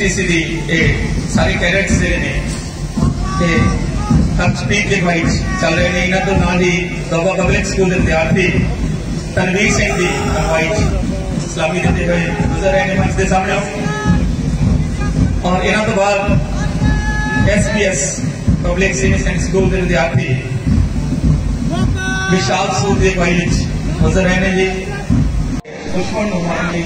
CCD, a sorry cadets ceremony, a speak invites, Chalani Natu Nadi, Doba Public School in the Arti, Tanvi Sendi, invite, Islamic Devai, दूसरा एनिमेंट्स के सामने आओ और इन्हों तो बाद SPS public senior saint school के विद्यार्थी विशाल सूर्य वाइलिच नज़र रहने जी दुश्मन हमारे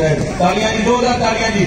तालियाँ जी दो तालियाँ जी।